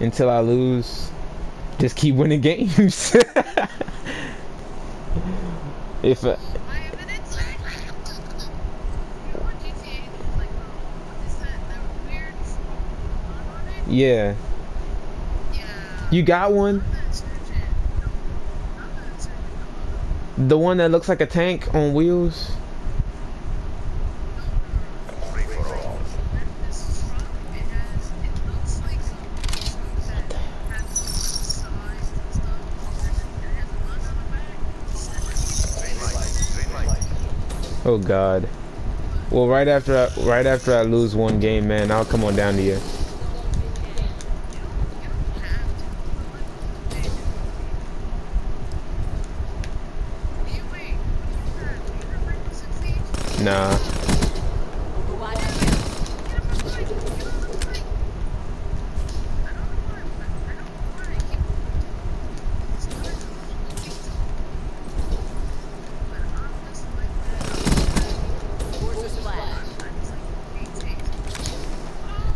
until I lose. Just keep winning games. if uh, yeah, you got one. The one that looks like a tank on wheels. This is wrong. It has, it looks like some that has size and stuff. And it has a button on the back. Oh God. Well, right after I, right after I lose one game, man, I'll come on down to you. Nah.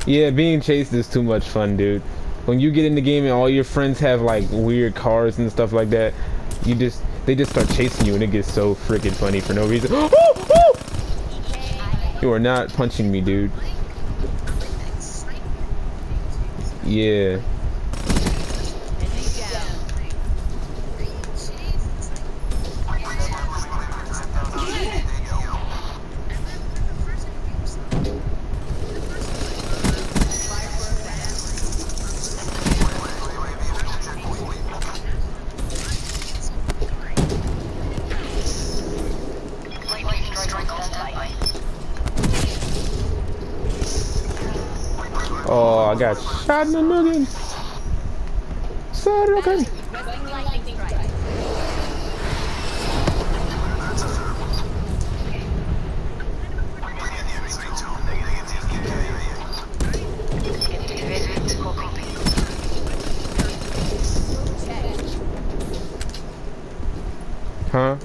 Yeah, being chased is too much fun, dude. When you get in the game and all your friends have like weird cars and stuff like that, you just they just start chasing you and it gets so freaking funny for no reason. you are not punching me, dude. Yeah. Oh, I got shot in the noggin. Sorry, okay. Huh?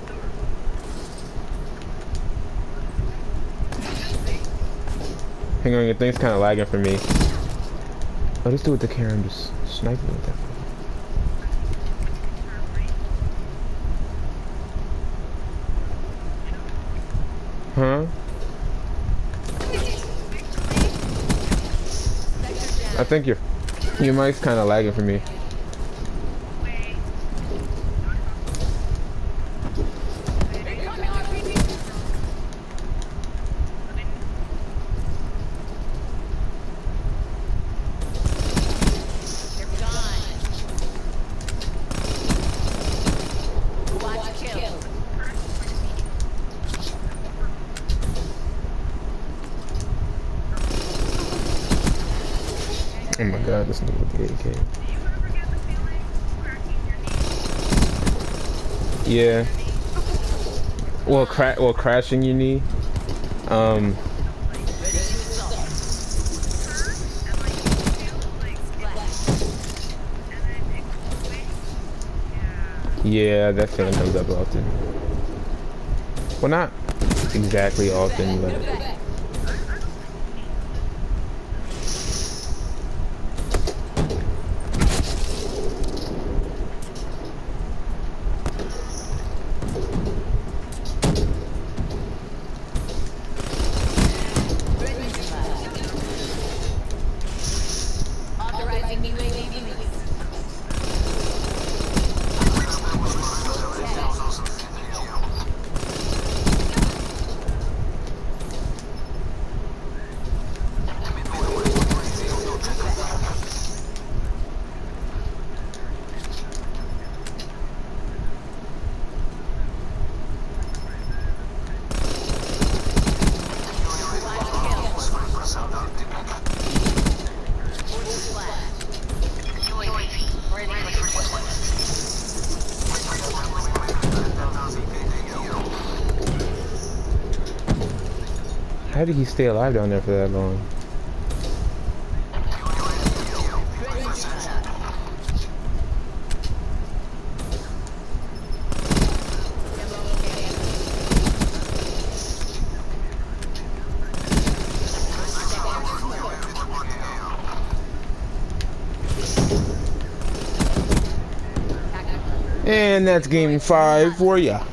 Hang on, your thing's kind of lagging for me. Oh, this dude with the camera just sniping with that. Huh? I think your your mic's kind of lagging for me. Oh my god, this nigga with the AK. Yeah. Well, cra well, crashing your knee. Um. Yeah, that feeling comes up often. Well, not exactly often, but. How did he stay alive down there for that long? And that's game five for ya.